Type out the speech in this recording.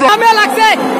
Kami adalah anak saya.